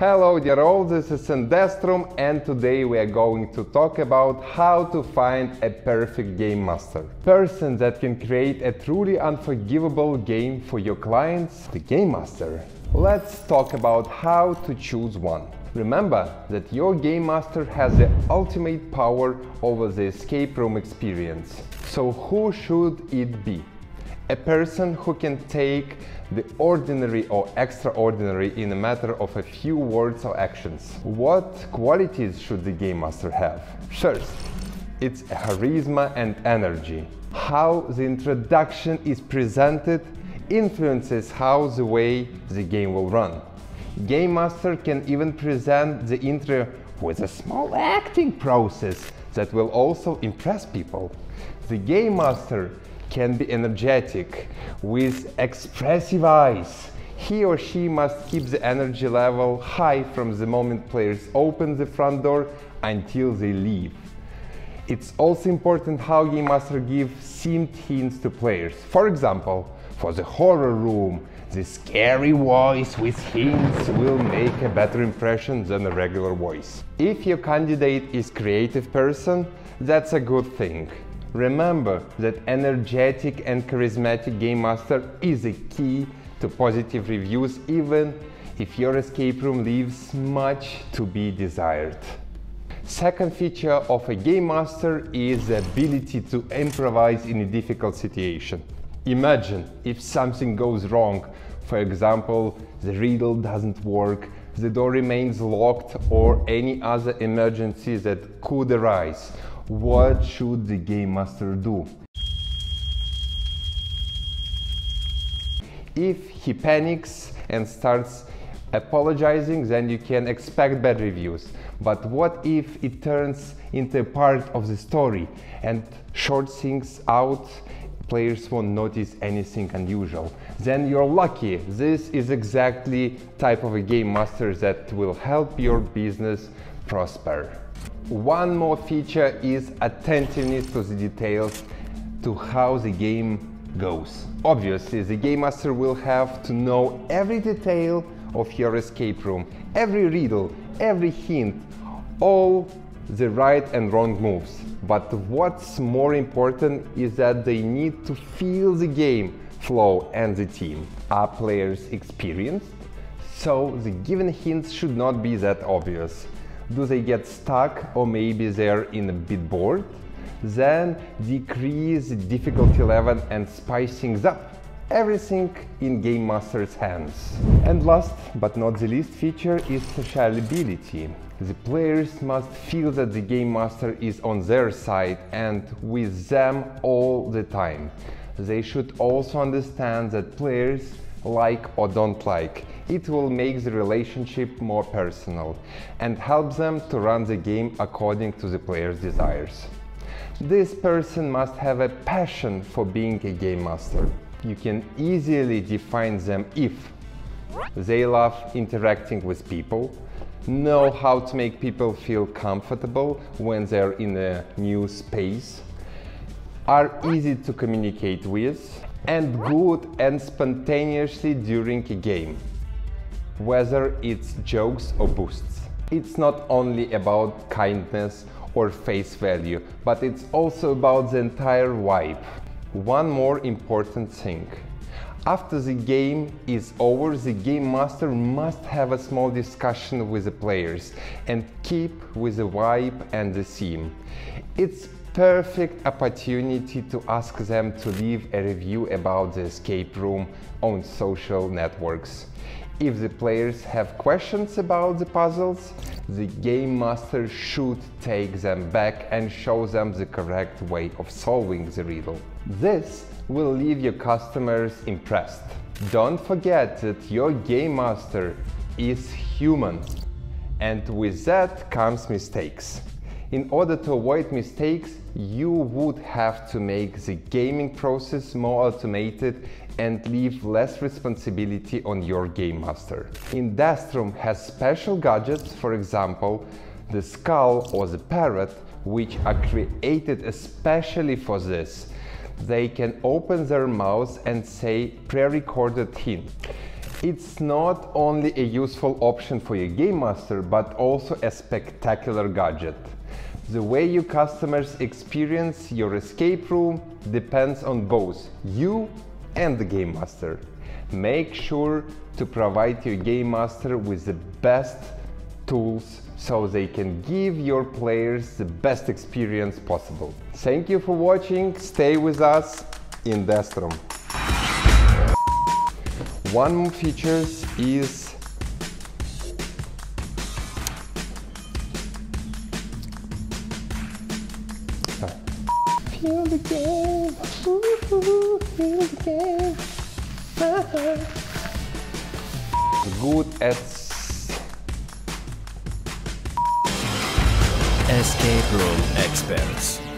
Hello dear all, this is Indestroom and today we are going to talk about how to find a perfect game master. Person that can create a truly unforgivable game for your clients, the game master. Let's talk about how to choose one. Remember that your game master has the ultimate power over the escape room experience. So who should it be? A person who can take the ordinary or extraordinary in a matter of a few words or actions. What qualities should the game master have? First, it's charisma and energy. How the introduction is presented influences how the way the game will run. Game Master can even present the intro with a small acting process that will also impress people. The Game Master can be energetic with expressive eyes. He or she must keep the energy level high from the moment players open the front door until they leave. It's also important how Game Master gives themed hints to players. For example, for the horror room, the scary voice with hints will make a better impression than a regular voice. If your candidate is creative person, that's a good thing. Remember that energetic and charismatic game master is a key to positive reviews even if your escape room leaves much to be desired. Second feature of a game master is the ability to improvise in a difficult situation. Imagine if something goes wrong, for example, the riddle doesn't work, the door remains locked or any other emergency that could arise. What should the game master do? If he panics and starts apologizing, then you can expect bad reviews. But what if it turns into a part of the story and short things out players won't notice anything unusual. Then you're lucky. This is exactly type of a game master that will help your business prosper. One more feature is attentiveness to the details to how the game goes. Obviously, the game master will have to know every detail of your escape room, every riddle, every hint, all the right and wrong moves. But what's more important is that they need to feel the game flow and the team. Are players experienced? So the given hints should not be that obvious. Do they get stuck or maybe they're in a bit bored? Then decrease difficulty level and spice things up. Everything in Game Master's hands. And last but not the least feature is sociability. The players must feel that the Game Master is on their side and with them all the time. They should also understand that players like or don't like. It will make the relationship more personal and help them to run the game according to the player's desires. This person must have a passion for being a game master. You can easily define them if they love interacting with people, know how to make people feel comfortable when they're in a new space, are easy to communicate with, and good and spontaneously during a game, whether it's jokes or boosts. It's not only about kindness or face value, but it's also about the entire vibe. One more important thing. After the game is over, the game master must have a small discussion with the players and keep with the vibe and the theme. It's perfect opportunity to ask them to leave a review about the escape room on social networks. If the players have questions about the puzzles, the game master should take them back and show them the correct way of solving the riddle. This will leave your customers impressed. Don't forget that your game master is human and with that comes mistakes. In order to avoid mistakes, you would have to make the gaming process more automated and leave less responsibility on your game master. Indestroom has special gadgets, for example, the skull or the parrot, which are created especially for this. They can open their mouths and say pre-recorded hint. It's not only a useful option for your game master, but also a spectacular gadget. The way your customers experience your escape room depends on both you and the game master. Make sure to provide your game master with the best tools so they can give your players the best experience possible. Thank you for watching, stay with us Indestroom. One more feature is The game, feel the game. Good at Escape Room Experts.